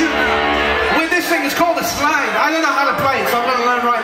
With this thing, it's called a slide. I don't know how to play it, so I'm going to learn right